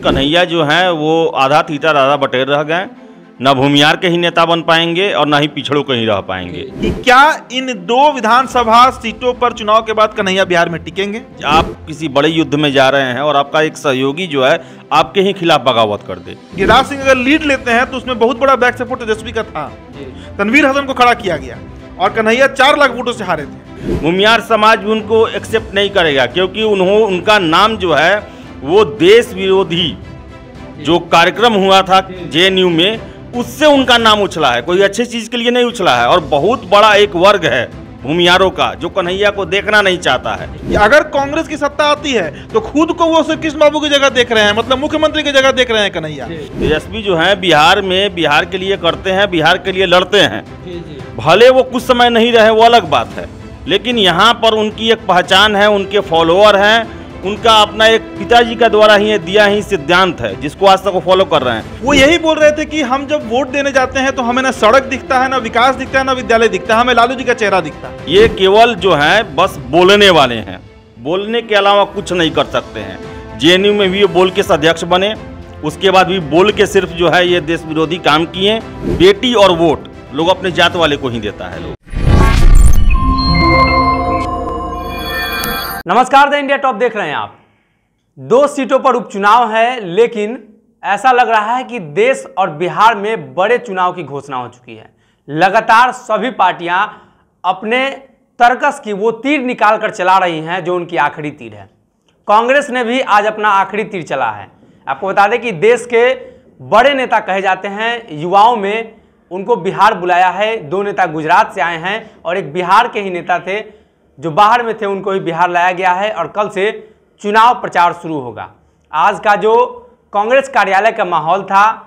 कन्हैया जो है वो आधा तीतर आधा बटेर रह गए। न भूमियार के ही नेता बन पाएँगे और न ही पिछड़ों के ही रह पाएँगे। कि क्या इन दो विधानसभा सीटों पर चुनाव के बाद कन्हैया बिहार में टिकेंगे? आप किसी बड़े युद्ध में जा रहे हैं और आपका एक सहयोगी जो है आपके ही खिलाफ बगावत कर दे। गिरिराज सिंह अगर लीड लेते हैं तो उसमें बहुत बड़ा बैक सपोर्ट तेजस्वी का था। तनवीर हसन को खड़ा किया गया और कन्हैया चार लाख वोटों से हारे थे। भूमियार समाज भी उनको एक्सेप्ट नहीं करेगा क्योंकि उन्हों उनका नाम जो है वो देश विरोधी जो कार्यक्रम हुआ था जेएनयू में उससे उनका नाम उछला है। कोई अच्छी चीज़ के लिए नहीं उछला है। और बहुत बड़ा एक वर्ग है भूमियारों का जो कन्हैया को देखना नहीं चाहता है। अगर कांग्रेस की सत्ता आती है तो खुद को वो कृष्ण बाबू की जगह देख रहे हैं मतलब मुख्यमंत्री की जगह देख रहे हैं कन्हैया। तेजस्वी जो है बिहार में बिहार के लिए करते हैं बिहार के लिए लड़ते हैं। भले वो कुछ समय नहीं रहे वो अलग बात है। लेकिन यहाँ पर उनकी एक पहचान है उनके फॉलोअर हैं उनका अपना एक पिताजी का द्वारा ही दिया ही सिद्धांत है, जिसको आज तक वो फॉलो कर रहे हैं। वो यही बोल रहे थे कि हम जब वोट देने जाते हैं तो हमें ना सड़क दिखता है, ना विकास दिखता है, ना विद्यालय दिखता है, हमें लालू जी का चेहरा दिखता है। ये केवल जो है, बस बोलने वाले हैं। बोलने के अलावा कुछ नहीं कर सकते हैं। जेएनयू में भी ये बोल के अध्यक्ष बने, उसके बाद भी बोल के सिर्फ़ जो है ये देश विरोधी काम किए। बेटी और वोट, लोग अपने जात वाले को ही देता है, लोग। नमस्कार, द इंडिया टॉप देख रहे हैं आप। दो सीटों पर उपचुनाव है, लेकिन ऐसा लग रहा है कि देश और बिहार में बड़े चुनाव की घोषणा हो चुकी है। लगातार सभी पार्टियाँ अपने तर्कस की वो तीर निकाल कर चला रही हैं, जो उनकी आखिरी तीर है। कांग्रेस ने भी आज अपना आखिरी तीर चला है। आपको बता दें कि देश के बड़े नेता कहे जाते हैं, युवाओं में उनको बिहार बुलाया है। दो नेता गुजरात से आए हैं और एक बिहार के ही नेता थे जो बाहर में थे, उनको ही बिहार लाया गया है और कल से चुनाव प्रचार शुरू होगा। आज का जो कांग्रेस कार्यालय का माहौल था,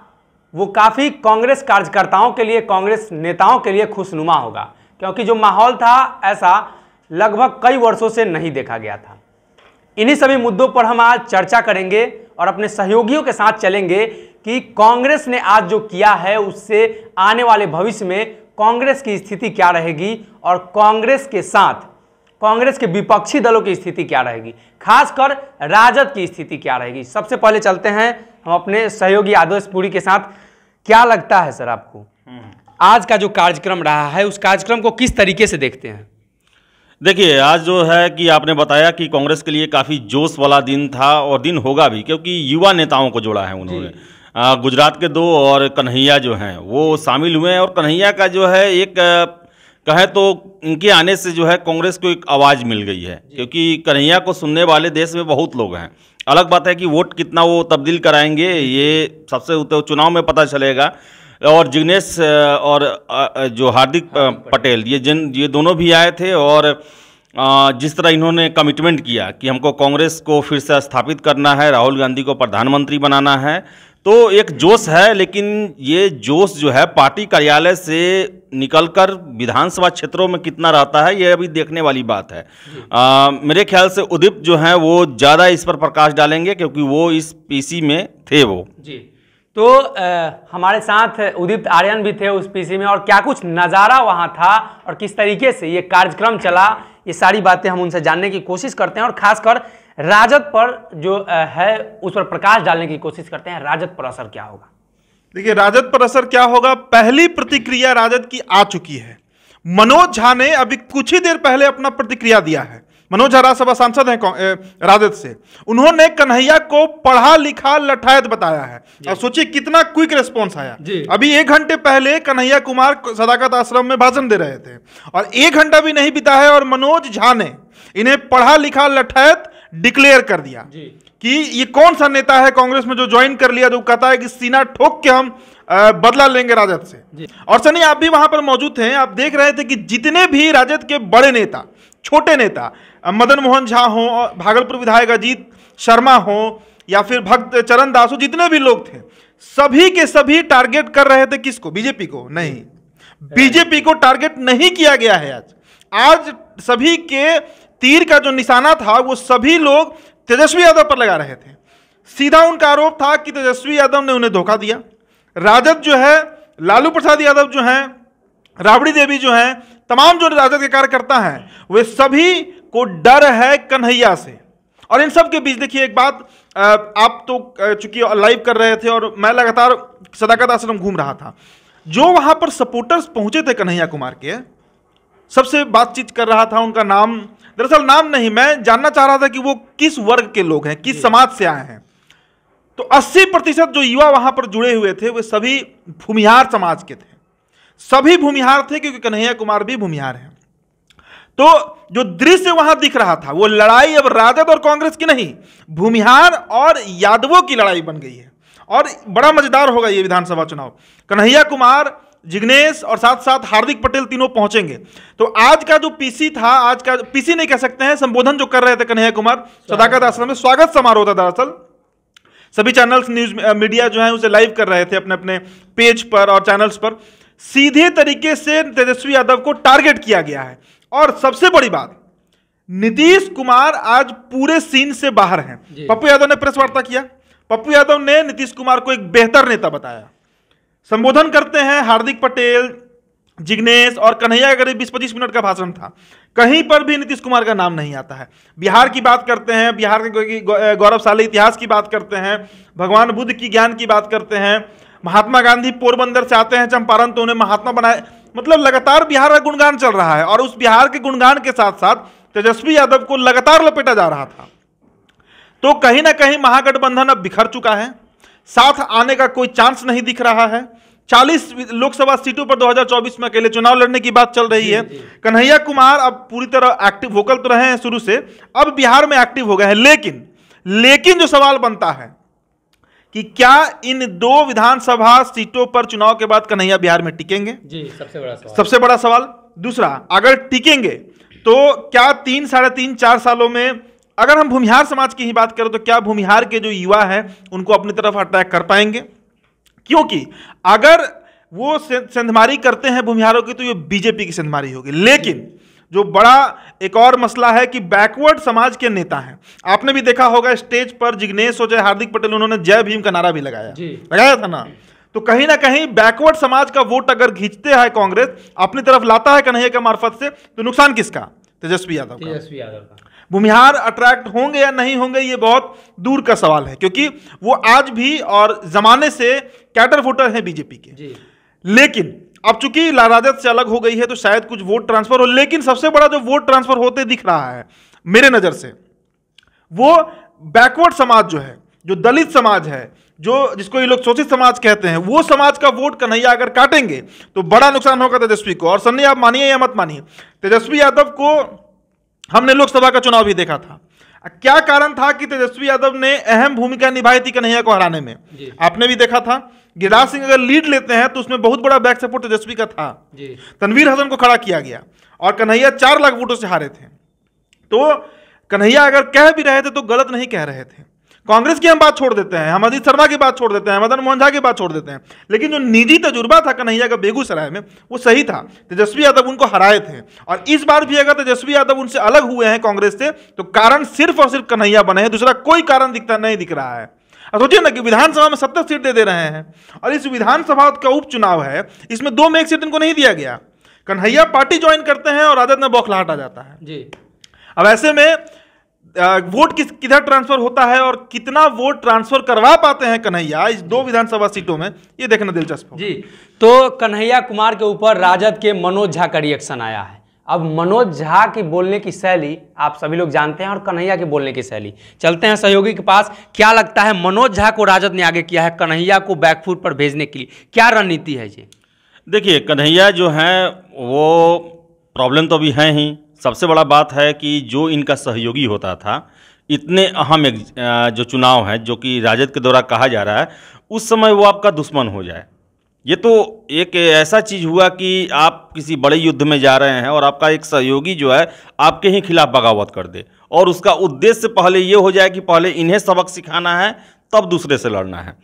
वो काफ़ी कांग्रेस कार्यकर्ताओं के लिए, कांग्रेस नेताओं के लिए खुशनुमा होगा, क्योंकि जो माहौल था, ऐसा लगभग कई वर्षों से नहीं देखा गया था। इन्हीं सभी मुद्दों पर हम आज चर्चा करेंगे और अपने सहयोगियों के साथ चलेंगे कि कांग्रेस ने आज जो किया है, उससे आने वाले भविष्य में कांग्रेस की स्थिति क्या रहेगी और कांग्रेस के साथ कांग्रेस के विपक्षी दलों की स्थिति क्या रहेगी? खासकर राजद की स्थिति क्या रहेगी? सबसे पहले चलते हैं हम अपने सहयोगी आदर्श पुरी के साथ। क्या लगता है सर आपको? आज का जो कार्यक्रम रहा है उस कार्यक्रम को किस तरीके से देखते हैं? देखिए आज जो है कि आपने बताया कि कांग्रेस के लिए काफ़ी जोश वाला दिन था और दिन होगा भी क्योंकि युवा नेताओं को जोड़ा है उन्होंने। गुजरात के दो और कन्हैया जो हैं वो शामिल हुए हैं और कन्हैया का जो है एक कहें तो इनके आने से जो है कांग्रेस को एक आवाज़ मिल गई है क्योंकि कन्हैया को सुनने वाले देश में बहुत लोग हैं। अलग बात है कि वोट कितना वो तब्दील कराएँगे ये सबसे तो चुनाव में पता चलेगा। और जिग्नेश और जो हार्दिक पटेल। ये जिन ये दोनों भी आए थे और जिस तरह इन्होंने कमिटमेंट किया कि हमको कांग्रेस को फिर से स्थापित करना है राहुल गांधी को प्रधानमंत्री बनाना है तो एक जोश है लेकिन ये जोश जो है पार्टी कार्यालय से निकलकर विधानसभा क्षेत्रों में कितना रहता है ये अभी देखने वाली बात है। अ, मेरे ख्याल से उदित जो है वो ज़्यादा इस पर प्रकाश डालेंगे क्योंकि वो इस पीसी में थे वो। जी। तो अ, हमारे साथ उदित आर्यन भी थे उस पीसी में और क्या कुछ नज़ारा वहाँ था और किस तरीके से ये कार्यक्रम चला ये सारी बातें हम उनसे जानने की कोशिश करते हैं और खासकर राजद पर जो है उस पर प्रकाश डालने की कोशिश करते हैं। राजद पर असर क्या होगा? देखिए राजद पर असर क्या होगा? पहली प्रतिक्रिया राजद की आ चुकी है। मनोज झा ने अभी कुछ ही देर पहले अपना प्रतिक्रिया दिया है। मनोज झा राज्यसभा सांसद हैं राजद से। उन्होंने कन्हैया को पढ़ा लिखा लठायत बताया है। और सोचिए कितना क्विक रिस्पॉन्स आया। अभी एक घंटे पहले कन्हैया कुमार सदाकत आश्रम में भाषण दे रहे थे। और एक घंटा भी नहीं बिता है और मनोज झा ने इन्हें पढ़ा लिखा लठायत डिक्लेयर कर दिया कि ये कौन सा नेता है कांग्रेस में जो ज्वाइन कर लिया जो कहता है कि सीना ठोक के हम बदला लेंगे राजद से। और सनी आप भी वहाँ पर मौजूद थे आप देख रहे थे कि जितने भी राजद के बड़े नेता छोटे नेता मदन मोहन झा हो भागलपुर विधायक अजीत शर्मा हो या फिर भक्त चरण दास हो जितने भी लोग थे सभी के सभी टारगेट कर रहे थे किसको? बीजेपी को? नहीं। बीजेपी को टारगेट नहीं किया गया है आज। आज सभी के तीर का जो निशाना था, वो सभी लोग तेजस्वी यादव पर लगा रहे थे। सीधा उनका आरोप था कि तेजस्वी यादव ने उन्हें धोखा दिया। राजद जो है, लालू प्रसाद यादव जो हैं, राबड़ी देवी जो हैं, तमाम जो राजद के कार्यकर्ता हैं, वे सभी को डर है कन्हैया से। और इन सब के बीच देखिए, एक बात आप तो चूँकि लाइव कर रहे थे और मैं लगातार सदाकत आश्रम घूम रहा था। जो वहाँ पर सपोर्टर्स पहुँचे थे कन्हैया कुमार के सबसे बातचीत कर रहा था उनका नाम दरअसल नाम नहीं मैं जानना चाह रहा था कि वो किस वर्ग के लोग हैं किस समाज से आए हैं। तो 80 प्रतिशत जो युवा वहाँ पर जुड़े हुए थे वे सभी भूमिहार समाज के थे। सभी भूमिहार थे क्योंकि कन्हैया कुमार भी भूमिहार हैं। तो जो दृश्य वहाँ दिख रहा था वो लड़ाई अब राजद और कांग्रेस की नहीं भूमिहार और यादवों की लड़ाई बन गई है। और बड़ा मज़ेदार होगा ये विधानसभा चुनाव। कन्हैया कुमार जिग्नेश और साथ साथ हार्दिक पटेल तीनों पहुँचेंगे। तो आज का जो पीसी था आज का पीसी नहीं कह सकते हैं संबोधन जो कर रहे थे कन्हैया कुमार सदाकत आश्रम में स्वागत समारोह था दरअसल। सभी चैनल्स न्यूज़ मीडिया जो है उसे लाइव कर रहे थे अपने अपने पेज पर और चैनल्स पर। सीधे तरीके से तेजस्वी यादव को टारगेट किया गया है। और सबसे बड़ी बात नीतीश कुमार आज पूरे सीन से बाहर हैं। पप्पू यादव ने प्रेस वार्ता किया। पप्पू यादव ने नीतीश कुमार को एक बेहतर नेता बताया। संबोधन करते हैं हार्दिक पटेल, जिग्नेश और कन्हैया का करीब बीस पच्चीस मिनट का भाषण था। कहीं पर भी नीतीश कुमार का नाम नहीं आता है। बिहार की बात करते हैं, बिहार के गौरवशाली इतिहास की बात करते हैं, भगवान बुद्ध की ज्ञान की बात करते हैं, महात्मा गांधी पोरबंदर से आते हैं चंपारण तो उन्हें महात्मा बनाए। मतलब लगातार बिहार का गुणगान चल रहा है और उस बिहार के गुणगान के साथ साथ तेजस्वी यादव को लगातार लपेटा जा रहा था। तो कहीं ना कहीं महागठबंधन अब बिखर चुका है। साथ आने का कोई चांस नहीं दिख रहा है। 40 लोकसभा सीटों पर 2024 में अकेले चुनाव लड़ने की बात चल रही है। कन्हैया कुमार अब पूरी तरह एक्टिव वोकल तो रहे हैं शुरू से। अब बिहार में एक्टिव हो गए हैं। लेकिन लेकिन जो सवाल बनता है कि क्या इन दो विधानसभा सीटों पर चुनाव के बाद कन्हैया बिहार में टिकेंगे? जी सबसे बड़ा सवाल। सबसे बड़ा सवाल। दूसरा अगर टिकेंगे तो क्या तीन साढ़े तीन चार सालों में अगर हम भूमिहार समाज की ही बात करें तो क्या भूमिहार के जो युवा हैं उनको अपनी तरफ़ अटैक कर पाएँगे? क्योंकि अगर वो सेंधमारी करते हैं भूमिहारों की तो ये बीजेपी की सेंधमारी होगी। लेकिन जो बड़ा एक और मसला है कि बैकवर्ड समाज के नेता हैं। आपने भी देखा होगा स्टेज पर जिग्नेश और जय हार्दिक पटेल उन्होंने जय भीम का नारा भी लगाया। लगाया था ना? तो कहीं ना कहीं बैकवर्ड समाज का वोट अगर खींचते हैं कांग्रेस अपनी तरफ़ लाता है कन्हैया के मार्फत से तो नुकसान किसका? तेजस्वी यादव तेजस्वी यादव का। भूमिहार अट्रैक्ट होंगे या नहीं होंगे ये बहुत दूर का सवाल है क्योंकि वो आज भी और जमाने से कैटर वोटर हैं बीजेपी के। लेकिन अब चूँकि राजद से अलग हो गई है तो शायद कुछ वोट ट्रांसफ़र हो लेकिन सबसे बड़ा जो वोट ट्रांसफ़र होते दिख रहा है मेरे नज़र से वो बैकवर्ड समाज जो है जो दलित समाज है जो जिसको ये लोग शोषित समाज कहते हैं वो समाज का वोट कन्हैया अगर काटेंगे तो बड़ा नुकसान होगा तेजस्वी को। और सन्नी आप मानिए या मत मानिए तेजस्वी यादव को हमने लोकसभा का चुनाव भी देखा था। क्या कारण था कि तेजस्वी यादव ने अहम भूमिका निभाई थी कन्हैया को हराने में? आपने भी देखा था। गिरिराज सिंह अगर लीड लेते हैं तो उसमें बहुत बड़ा बैक सपोर्ट तेजस्वी का था। तनवीर हसन को खड़ा किया गया और कन्हैया चार लाख वोटों से हारे थे। तो कन्हैया अगर कह भी रहे थे तो गलत नहीं कह रहे थे। कांग्रेस की हम बात छोड़ देते हैं हम अजीत शर्मा की बात छोड़ देते हैं मदन मोहन झा की बात छोड़ देते हैं लेकिन जो निजी तजुर्बा था कन्हैया का बेगूसराय में वो सही था। तेजस्वी यादव उनको हराए थे और इस बार भी अगर तेजस्वी यादव उनसे अलग हुए हैं कांग्रेस से तो कारण सिर्फ़ और सिर्फ़ कन्हैया बने हैं दूसरा कोई कारण दिखता नहीं दिख रहा है। सोचिए ना कि विधानसभा में सत्तर सीट दे दे रहे हैं और इस विधानसभा का उपचुनाव है इसमें दो में एक सीट इनको नहीं दिया गया। कन्हैया पार्टी ज्वाइन करते हैं और राजद में बौखलाहट आ जाता है। जी। अब ऐसे में वोट किस किधर ट्रांसफ़र होता है और कितना वोट ट्रांसफ़र करवा पाते हैं कन्हैया इस दो विधानसभा सीटों में ये देखना दिलचस्प जी तो कन्हैया कुमार के ऊपर राजद के मनोज झा का रिएक्शन आया है। अब मनोज झा की बोलने की शैली आप सभी लोग जानते हैं और कन्हैया की बोलने की शैली। चलते हैं सहयोगी के पास क्या लगता है मनोज झा को राजद ने आगे किया है कन्हैया को बैकफुट पर भेजने के लिए? क्या रणनीति है जी देखिए कन्हैया जो है वो प्रॉब्लम तो अभी है ही। सबसे बड़ा बात है कि जो इनका सहयोगी होता था, इतने अहम जो चुनाव है, जो कि राजद के द्वारा कहा जा रहा है, उस समय वो आपका दुश्मन हो जाए। ये तो एक ऐसा चीज़ हुआ कि आप किसी बड़े युद्ध में जा रहे हैं और आपका एक सहयोगी जो है, आपके ही खिलाफ बगावत कर दे। और उसका उद्देश्य पहले ये हो जाए कि पहले इन्हें सबक सिखाना है, तब दूसरे से लड़ना है।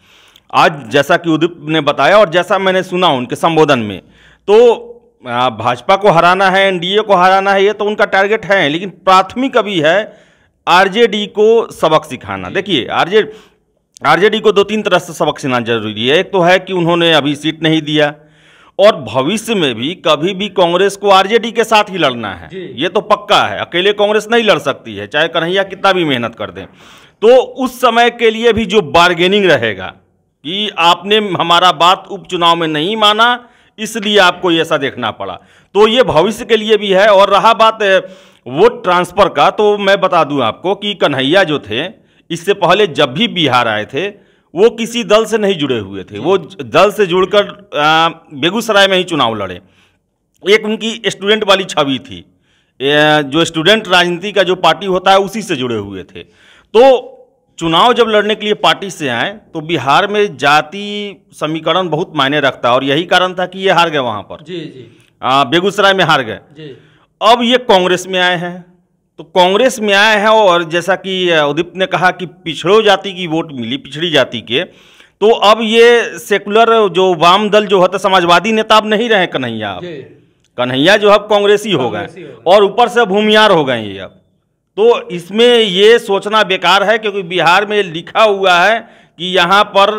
आज जैसा कि उदित ने बताया और जैसा मैंने सुना उनके संबोधन में तो भाजपा को हराना है एनडीए को हराना है ये तो उनका टारगेट है लेकिन प्राथमिक अभी है आरजेडी को सबक सिखाना। देखिए आरजे आरजेडी को दो तीन तरह से सबक सिखाना ज़रूरी है। एक तो है कि उन्होंने अभी सीट नहीं दिया और भविष्य में भी कभी भी कांग्रेस को आरजेडी के साथ ही लड़ना है। ये तो पक्का है अकेले कांग्रेस नहीं लड़ सकती है चाहे कन्हैया कितना भी मेहनत कर दें। तो उस समय के लिए भी जो बार्गेनिंग रहेगा कि आपने हमारा बात उपचुनाव में नहीं माना इसलिए आपको ऐसा देखना पड़ा। तो ये भविष्य के लिए भी है और रहा बात वोट ट्रांसफ़र का तो मैं बता दूँ आपको कि कन्हैया जो थे, इससे पहले जब भी बिहार आए थे, वो किसी दल से नहीं जुड़े हुए थे। वो दल से जुड़कर बेगूसराय में ही चुनाव लड़े। एक उनकी स्टूडेंट वाली छवि थी। जो स्टूडेंट राजनीति का जो पार्टी होता है, उसी से जुड़े हुए थे। तो चुनाव जब लड़ने के लिए पार्टी से आए तो बिहार में जाति समीकरण बहुत मायने रखता है और यही कारण था कि ये हार गए वहाँ पर। जी जी। बेगूसराय में हार गए। अब ये कांग्रेस में आए हैं। तो कांग्रेस में आए हैं और जैसा कि उदित ने कहा कि पिछड़ो जाति की वोट मिली पिछड़ी जाति के। तो अब ये सेकुलर जो वाम दल जो होता समाजवादी नेता अब नहीं रहे कन्हैया अब। कन्हैया जो अब कांग्रेसी हो गए। और ऊपर से भूमियार हो गए ये अब। तो इसमें ये सोचना बेकार है क्योंकि बिहार में लिखा हुआ है कि यहाँ पर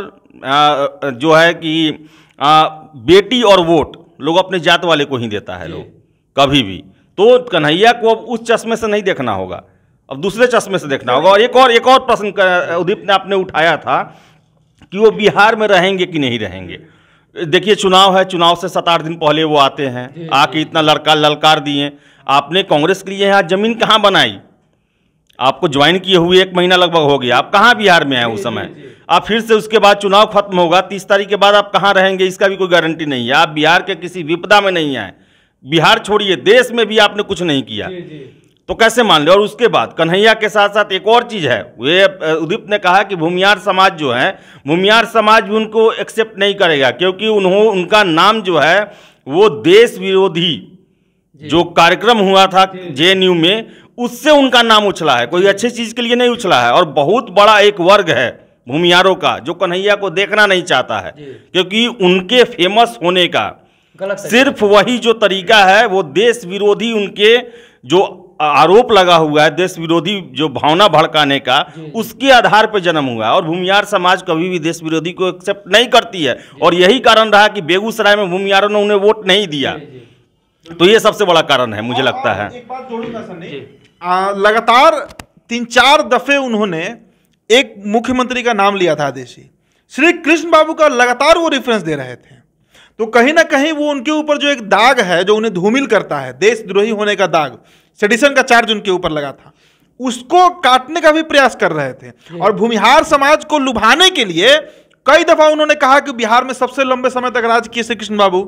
आ, जो है कि आ, बेटी और वोट लोग अपने जात वाले को ही देता है लोग कभी भी। तो कन्हैया को अब उस चश्मे से नहीं देखना होगा अब दूसरे चश्मे से देखना होगा। और एक और एक और प्रश्न उदीप ने आपने उठाया था कि वो बिहार में रहेंगे कि नहीं रहेंगे। देखिए चुनाव है चुनाव से सात आठ दिन पहले वो आते हैं आके इतना लड़का ललकार दिए। आपने कांग्रेस के लिए यहाँ ज़मीन कहाँ बनाई? आपको ज्वाइन किए हुए एक महीना लगभग हो गया। आप कहाँ बिहार में आए उस समय? आप फिर से उसके बाद चुनाव खत्म होगा तीस तारीख के बाद आप कहाँ रहेंगे इसका भी कोई गारंटी नहीं है। आप बिहार के किसी विपदा में नहीं आए। बिहार छोड़िए देश में भी आपने कुछ नहीं किया। जी तो कैसे मान ले? और उसके बाद कन्हैया के साथ साथ एक और चीज़ है। वे उदीप ने कहा कि भूमियार समाज जो है भूमियार समाज भी उनको एक्सेप्ट नहीं करेगा क्योंकि उन्हों उनका नाम जो है वो देश विरोधी जो। कार्यक्रम हुआ था जेएनयू में उससे उनका नाम उछला है कोई अच्छी चीज़ के लिए नहीं उछला है। और बहुत बड़ा एक वर्ग है भूमियारों का जो कन्हैया को देखना नहीं चाहता है। क्योंकि उनके फ़ेमस होने का सिर्फ़ वही जो तरीका है वो देश विरोधी उनके जो आरोप लगा हुआ है देश विरोधी जो भावना भड़काने का उसके आधार पर जन्म हुआ है। और भूमियार समाज कभी भी देश विरोधी को एक्सेप्ट नहीं करती है। और यही कारण रहा कि बेगूसराय में भूमियारों ने उन्हें वोट नहीं दिया। जी जी। तो ये सबसे बड़ा कारण है मुझे लगता है। एक बात जोड़ूँगा सन्नी आ, लगातार तीन चार दफे उन्होंने एक मुख्यमंत्री का नाम लिया था आदेशी। श्री कृष्ण बाबू का लगातार वो रेफरेंस दे रहे थे। तो कहीं ना कहीं वो उनके ऊपर जो एक दाग है जो उन्हें धूमिल करता है देशद्रोही होने का दाग सेडिशन का चार्ज उनके ऊपर लगा था उसको काटने का भी प्रयास कर रहे थे। और भूमिहार समाज को लुभाने के लिए कई दफ़ा उन्होंने कहा कि बिहार में सबसे लंबे समय तक राज किए श्री कृष्ण बाबू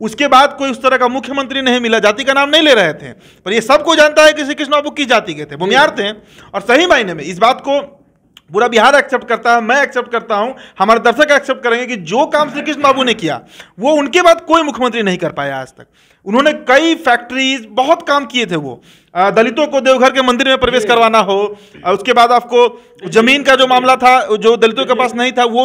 उसके बाद कोई उस तरह का मुख्यमंत्री नहीं मिला, जाति का नाम नहीं ले रहे थे। पर ये सबको जानता है कि श्री कृष्ण बाबू किस जाति के थे। बुमियार थे और सही मायने में इस बात को पूरा बिहार एक्सेप्ट करता है, मैं एक्सेप्ट करता हूँ, हमारे दर्शक एक्सेप्ट करेंगे कि जो काम श्री कृष्ण बाबू ने किया, वो उनके बाद कोई मुख्यमंत्री नहीं कर पाया आज तक। उन्होंने कई फैक्ट्रीज बहुत काम किए थे वो। दलितों को देवघर के मंदिर में प्रवेश करवाना हो उसके बाद आपको ज़मीन का जो मामला था जो दलितों के पास नहीं था वो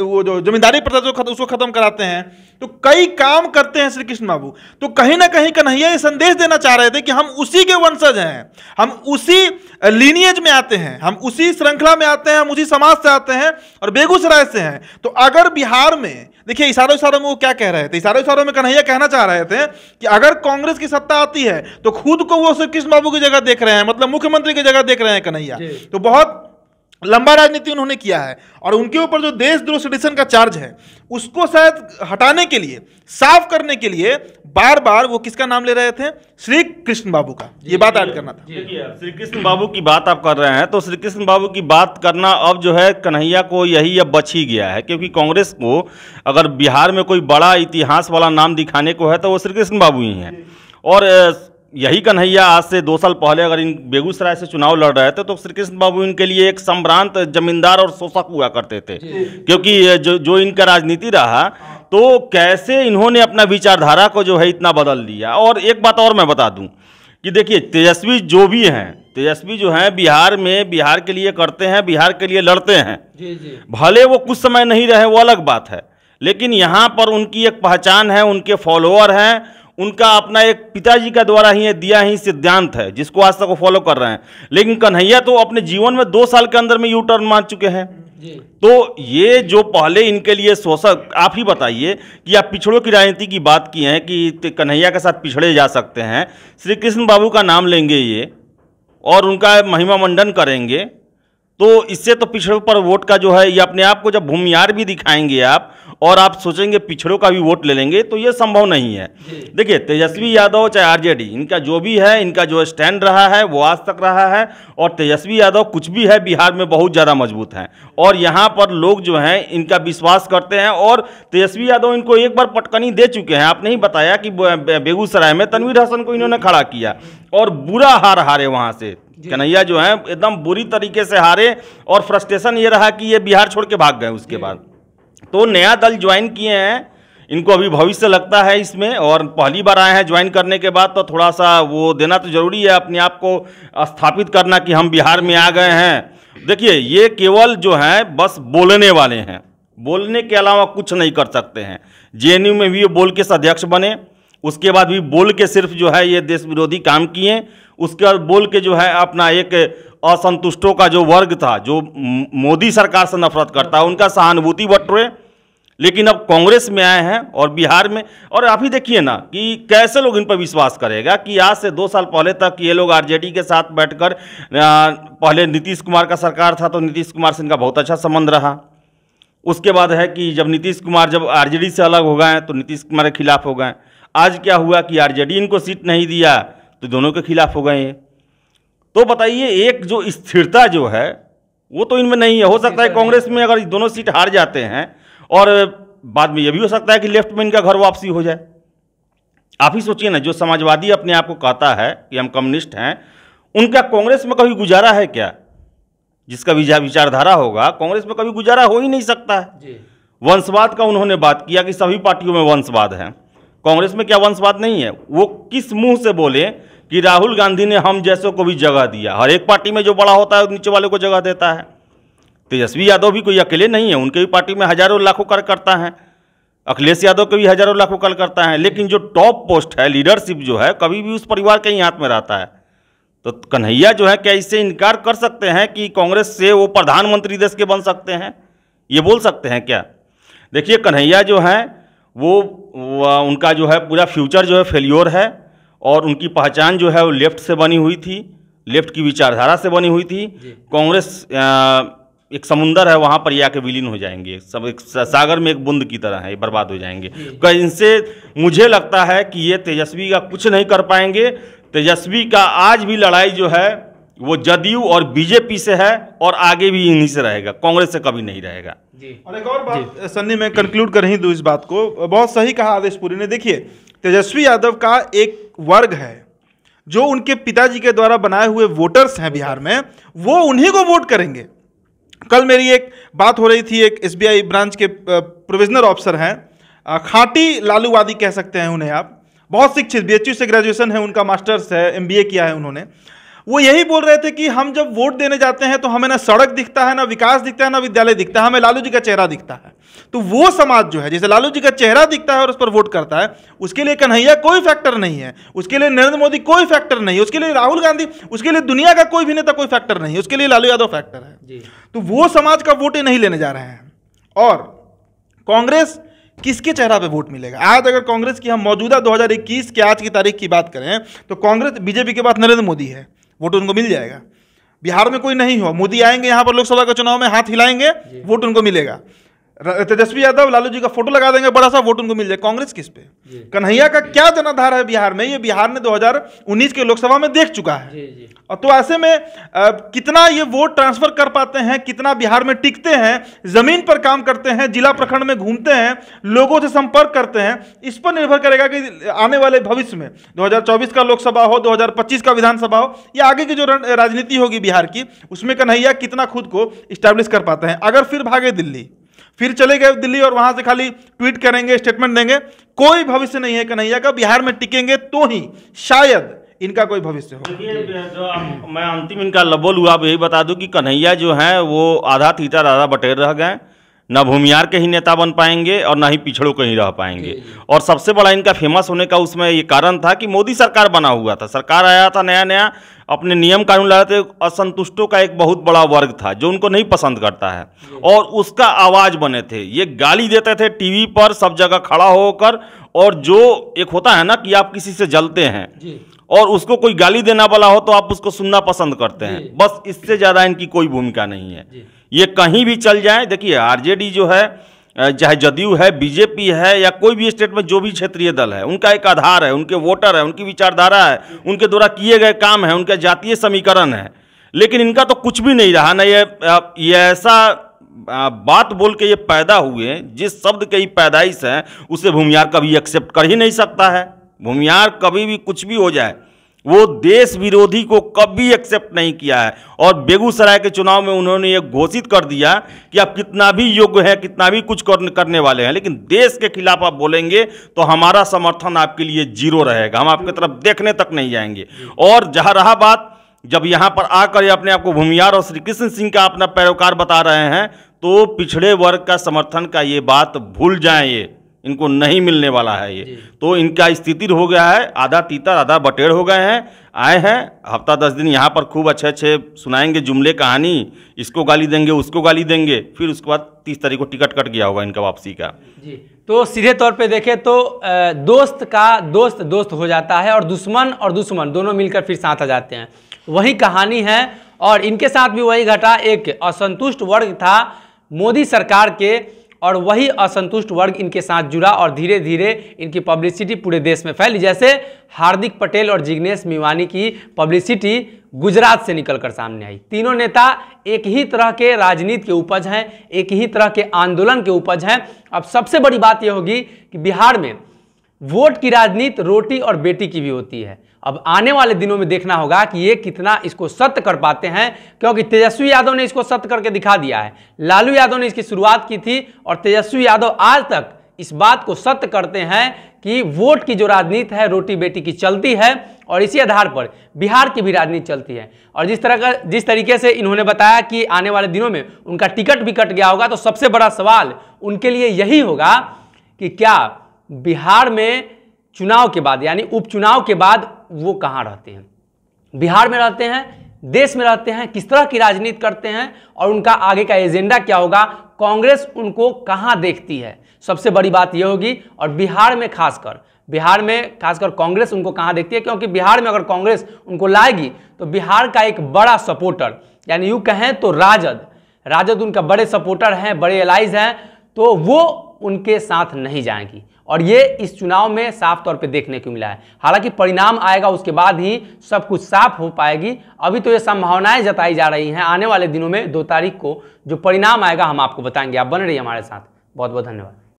वो जो जमींदारी प्रथा जो खत, उसको खत्म कराते हैं। तो कई काम करते हैं श्री कृष्ण बाबू। तो कहीं ना कहीं कन्हैया ये संदेश देना चाह रहे थे कि हम उसी के वंशज हैं। हम उसी लीनियज में आते हैं। हम उसी श्रृंखला में आते हैं हम उसी समाज से आते हैं और बेगूसराय से हैं। तो अगर बिहार में देखिए इशारों इशारों में वो क्या कह रहे थे? इशारों इशारों में कन्हैया कहना चाह रहे थे कि अगर कांग्रेस की सत्ता आती है तो खुद को वो श्री कृष्ण बाबू की जगह देख रहे हैं मतलब मुख्यमंत्री की जगह देख रहे हैं कन्हैया। तो बहुत लंबा राजनीति उन्होंने किया है और उनके ऊपर जो देशद्रोह सेडिशन का चार्ज है उसको शायद हटाने के लिए साफ़ करने के लिए बार बार वो किसका नाम ले रहे थे? श्री कृष्ण बाबू का। ये बात ऐड करना था। देखिए श्री कृष्ण बाबू की बात आप कर रहे हैं तो श्री कृष्ण बाबू की बात करना अब जो है कन्हैया को यही अब बच ही गया है क्योंकि कांग्रेस को अगर बिहार में कोई बड़ा इतिहास वाला नाम दिखाने को है तो वो श्री कृष्ण बाबू ही हैं। और यही कन्हैया आज से दो साल पहले अगर इन बेगूसराय से चुनाव लड़ रहे थे तो श्री कृष्ण बाबू इनके लिए एक संभ्रांत जमींदार और शोषक हुआ करते थे। क्योंकि जो जो इनका राजनीति रहा तो कैसे इन्होंने अपना विचारधारा को जो है इतना बदल दिया? और एक बात और मैं बता दूँ कि देखिए तेजस्वी जो भी हैं तेजस्वी जो हैं बिहार में बिहार के लिए करते हैं बिहार के लिए लड़ते हैं। जी जी। भले वो कुछ समय नहीं रहे वो अलग बात है। लेकिन यहाँ पर उनकी एक पहचान है उनके फॉलोअर हैं उनका अपना एक पिताजी का द्वारा ही दिया ही सिद्धांत है जिसको आज तक वो फॉलो कर रहे हैं। लेकिन कन्हैया तो अपने जीवन में दो साल के अंदर में यू टर्न मान चुके हैं। तो ये जो पहले इनके लिए शोषक आप ही बताइए कि आप पिछड़ों की राजनीति की बात की है कि कन्हैया के साथ पिछड़े जा सकते हैं। श्री कृष्ण बाबू का नाम लेंगे ये और उनका महिमा मंडन करेंगे। तो इससे तो पिछड़ों पर वोट का जो है ये अपने आप को जब भूमियार भी दिखाएँगे आप और आप सोचेंगे पिछड़ों का भी वोट ले लेंगे तो ये संभव नहीं है। देखिए तेजस्वी यादव चाहे आरजेडी इनका जो भी है इनका जो स्टैंड रहा है वो आज तक रहा है और तेजस्वी यादव कुछ भी है बिहार में बहुत ज़्यादा मज़बूत हैं। और यहाँ पर लोग जो हैं इनका विश्वास करते हैं और तेजस्वी यादव इनको एक बार पटकनी दे चुके हैं। आपने ही बताया कि बेगूसराय में तनवीर हसन को इन्होंने खड़ा किया और बुरा हार हारे वहाँ से। कन्हैया जो है एकदम बुरी तरीके से हारे और फ्रस्ट्रेशन ये रहा कि ये बिहार छोड़ के भाग गए उसके बाद। तो नया दल ज्वाइन किए हैं इनको अभी भविष्य लगता है इसमें और पहली बार आए हैं ज्वाइन करने के बाद तो थोड़ा सा वो देना तो ज़रूरी है अपने आप को स्थापित करना कि हम बिहार में आ गए हैं। देखिए ये केवल जो है बस बोलने वाले हैं। बोलने के अलावा कुछ नहीं कर सकते हैं। जेएनयू में भी ये बोल के अध्यक्ष बने उसके बाद भी बोल के सिर्फ़ जो है ये देश विरोधी काम किए। उसके बाद बोल के जो है अपना एक असंतुष्टों का जो वर्ग था, जो मोदी सरकार से नफरत करता है, उनका सहानुभूति बटोरे। लेकिन अब कांग्रेस में आए हैं और बिहार में, और आप ही देखिए ना कि कैसे लोग इन पर विश्वास करेगा कि आज से दो साल पहले तक ये लोग आरजेडी के साथ बैठकर पहले नीतीश कुमार का सरकार था तो नीतीश कुमार से इनका बहुत अच्छा संबंध रहा। उसके बाद है कि जब नीतीश कुमार जब आरजेडी से अलग हो गए तो नीतीश कुमार के खिलाफ हो गए आज क्या हुआ कि आरजेडी इनको सीट नहीं दिया? तो दोनों के खिलाफ हो गए। तो बताइए एक जो स्थिरता जो है वो तो इनमें नहीं है। हो सकता है कांग्रेस में अगर दोनों सीट हार जाते हैं और बाद में यह भी हो सकता है कि लेफ़्ट में इनका घर वापसी हो जाए। आप ही सोचिए ना जो समाजवादी अपने आप को कहता है कि हम कम्युनिस्ट हैं उनका कांग्रेस में कभी गुजारा है क्या? जिसका विचारधारा होगा कांग्रेस में कभी गुजारा हो ही नहीं सकता। है वंशवाद का उन्होंने बात किया कि सभी पार्टियों में वंशवाद है। कांग्रेस में क्या वंशवाद नहीं है? वो किस मुँह से बोले कि राहुल गांधी ने हम जैसों को भी जगह दिया? हर एक पार्टी में जो बड़ा होता है, नीचे वाले को जगह देता है। तेजस्वी यादव भी कोई अकेले नहीं है, उनके भी पार्टी में हज़ारों लाखों कार्यकर्ता हैं। अखिलेश यादव के भी हज़ारों लाखों कार्यकर्ता हैं। लेकिन जो टॉप पोस्ट है, लीडरशिप जो है, कभी भी उस परिवार के ही हाथ में रहता है। तो कन्हैया जो है, क्या इससे इनकार कर सकते हैं कि कांग्रेस से वो प्रधानमंत्री देश के बन सकते हैं? ये बोल सकते हैं क्या? देखिए, कन्हैया जो है वो, उनका जो है पूरा फ्यूचर जो है फेल्योर है और उनकी पहचान जो है वो लेफ़्ट से बनी हुई थी लेफ़्ट की विचारधारा से बनी हुई थी। कांग्रेस एक समुंदर है वहाँ पर ये आके विलीन हो जाएँगे। सब एक सागर में एक बुंद की तरह है बर्बाद हो जाएँगे। इनसे मुझे लगता है कि ये तेजस्वी का कुछ नहीं कर पाएँगे। तेजस्वी का आज भी लड़ाई जो है वो जदयू और बीजेपी से है और आगे भी इन्हीं से रहेगा कांग्रेस से कभी नहीं रहेगा। और एक और बात सन्नी मैं कंक्लूड कर ही दूँ इस बात को। बहुत सही कहा आदेश पुरी ने। देखिए तेजस्वी यादव का एक वर्ग है जो उनके पिताजी के द्वारा बनाए हुए वोटर्स हैं बिहार में वो उन्हीं को वोट करेंगे। कल मेरी एक बात हो रही थी एक एसबीआई ब्रांच के प्रोविजनल ऑफिसर हैं खाटी लालूवादी कह सकते हैं उन्हें आप। बहुत शिक्षित बीएचयू से ग्रेजुएशन है उनका मास्टर्स है एमबीए किया है उन्होंने। वो यही बोल रहे थे कि हम जब वोट देने जाते हैं तो हमें ना सड़क दिखता है ना विकास दिखता है ना विद्यालय दिखता है हमें लालू जी का चेहरा दिखता है। तो वो समाज जो है जैसे लालू जी का चेहरा दिखता है और उस पर वोट करता है उसके लिए कन्हैया कोई फैक्टर नहीं है उसके लिए नरेंद्र मोदी कोई फैक्टर नहीं है उसके लिए राहुल गांधी उसके लिए दुनिया का कोई भी नेता कोई फैक्टर नहीं है उसके लिए लालू यादव फैक्टर है। तो वो समाज का वोट नहीं लेने जा रहे हैं। और कांग्रेस किसके चेहरा पे वोट मिलेगा? आज अगर कांग्रेस की हम मौजूदा 2021 के आज की तारीख की बात करें तो कांग्रेस बीजेपी के पास नरेंद्र मोदी है। वोट उनको मिल जाएगा। बिहार में कोई नहीं हो मोदी आएँगे यहाँ पर लोकसभा के चुनाव में हाथ हिलाएँगे वोट उनको मिलेगा। तेजस्वी यादव लालू जी का फ़ोटो लगा देंगे बड़ा सा वोट उनको मिल जाए। कांग्रेस किस पे? कन्हैया का क्या जनाधार है बिहार में? ये बिहार ने 2019 के लोकसभा में देख चुका है। जी, जी। और तो ऐसे में आ, कितना ये वोट ट्रांसफ़र कर पाते हैं कितना बिहार में टिकते हैं ज़मीन पर काम करते हैं जिला प्रखंड में घूमते हैं लोगों से संपर्क करते हैं इस पर निर्भर करेगा कि आने वाले भविष्य में दो हज़ार चौबीस का लोकसभा हो दो हज़ार पच्चीस का विधानसभा हो या आगे की जो राजनीति होगी बिहार की उसमें कन्हैया कितना खुद को स्टैब्लिश कर पाते हैं। अगर फिर भागे दिल्ली फिर चले गए दिल्ली और वहाँ से खाली ट्वीट करेंगे स्टेटमेंट देंगे। कोई भविष्य नहीं है कन्हैया का बिहार में टिकेंगे तो ही शायद इनका कोई भविष्य हो। मैं अंतिम इनका लबोल हुआ यही बता दूँ कि कन्हैया जो है, वो आधा थीटर आधा बटेर रह गए न भूमियार के ही नेता बन पाएँगे और न ही पिछड़ों के ही रह पाएँगे। और सबसे बड़ा इनका फ़ेमस होने का उसमें ये कारण था कि मोदी सरकार बना हुआ था। सरकार आया था नया नया अपने नियम कानून लाए थे असंतुष्टों का एक बहुत बड़ा वर्ग था जो उनको नहीं पसंद करता है। और उसका आवाज़ बने थे ये गाली देते थे टीवी पर सब जगह खड़ा होकर और जो एक होता है ना कि आप किसी से जलते हैं और उसको कोई गाली देना वाला हो तो आप उसको सुनना पसंद करते हैं। बस इससे ज़्यादा इनकी कोई भूमिका नहीं है। ये कहीं भी चल जाए, देखिए, आरजेडी जो है चाहे जदयू है, बीजेपी है, या कोई भी स्टेट में जो भी क्षेत्रीय दल है, उनका एक आधार है, उनके वोटर है, उनकी विचारधारा है, उनके द्वारा किए गए काम है, उनका जातीय समीकरण है। लेकिन इनका तो कुछ भी नहीं रहा, ना ये ये ऐसा बात बोल के ये पैदा हुए जिस शब्द की पैदाइश है, उसे भूमियार कभी एक्सेप्ट कर ही नहीं सकता है। भूमियार कभी भी कुछ भी हो जाए वो देश विरोधी को कभी एक्सेप्ट नहीं किया है। और बेगूसराय के चुनाव में उन्होंने ये घोषित कर दिया कि आप कितना भी योग्य है, कितना भी कुछ करने वाले हैं, लेकिन देश के खिलाफ आप बोलेंगे तो हमारा समर्थन आपके लिए ज़ीरो रहेगा। हम आपकी तरफ़ देखने तक नहीं जाएँगे। और जहाँ रहा बात, जब यहाँ पर आकर अपने आप को भूमियार और श्री कृष्ण सिंह का अपना पैरोकार बता रहे हैं तो पिछड़े वर्ग का समर्थन का ये बात भूल जाएँ ये। इनको नहीं मिलने वाला है ये। तो इनका स्थिति हो गया है आधा तीतर आधा बटेर हो गए हैं आए हैं हफ़्ता दस दिन यहाँ पर खूब अच्छे अच्छे सुनाएँगे जुमले कहानी इसको गाली देंगे उसको गाली देंगे फिर उसके बाद तीस तारीख को टिकट कट गया होगा इनका वापसी का। जी तो सीधे तौर पे देखें तो दोस्त का दोस्त दोस्त हो जाता है और दुश्मन और दुश्मन दोनों मिलकर फिर साथ आ जाते हैं। वही कहानी है और इनके साथ भी वही घटा एक असंतुष्ट वर्ग था मोदी सरकार के और वही असंतुष्ट वर्ग इनके साथ जुड़ा और धीरे धीरे इनकी पब्लिसिटी पूरे देश में फैली, जैसे हार्दिक पटेल और जिग्नेश मिवानी की पब्लिसिटी गुजरात से निकलकर सामने आई। तीनों नेता एक ही तरह के राजनीति के उपज हैं, एक ही तरह के आंदोलन के उपज हैं। अब सबसे बड़ी बात यह होगी कि बिहार में वोट की राजनीति रोटी और बेटी की भी होती है। अब आने वाले दिनों में देखना होगा कि ये कितना इसको सत्य कर पाते हैं, क्योंकि तेजस्वी यादव ने इसको सत्य करके दिखा दिया है। लालू यादव ने इसकी शुरुआत की थी और तेजस्वी यादव आज तक इस बात को सत्य करते हैं कि वोट की जो राजनीति है, रोटी बेटी की चलती है और इसी आधार पर बिहार की भी राजनीति चलती है। और जिस तरह का, जिस तरीके से इन्होंने बताया कि आने वाले दिनों में उनका टिकट भी कट गया होगा तो सबसे बड़ा सवाल उनके लिए यही होगा कि क्या बिहार में चुनाव के बाद, यानी उपचुनाव के बाद वो कहाँ रहते हैं? बिहार में रहते हैं, देश में रहते हैं, किस तरह की राजनीति करते हैं और उनका आगे का एजेंडा क्या होगा? कांग्रेस उनको कहाँ देखती है? सबसे बड़ी बात यह होगी, और बिहार में खासकर, बिहार में खासकर कांग्रेस उनको कहाँ देखती है? क्योंकि बिहार में अगर कांग्रेस उनको लाएगी तो बिहार का एक बड़ा सपोर्टर, यानी यूँ कहें तो राजद राजद उनका बड़े सपोर्टर हैं, बड़े एलाइज हैं तो वो उनके साथ नहीं जाएँगी। और ये इस चुनाव में साफ़ तौर पे देखने को मिला है। हालाँकि परिणाम आएगा उसके बाद ही सब कुछ साफ़ हो पाएगी। अभी तो ये संभावनाएँ जताई जा रही हैं। आने वाले दिनों में दो तारीख को जो परिणाम आएगा हम आपको बताएँगे। आप बन रही हमारे साथ। बहुत बहुत धन्यवाद।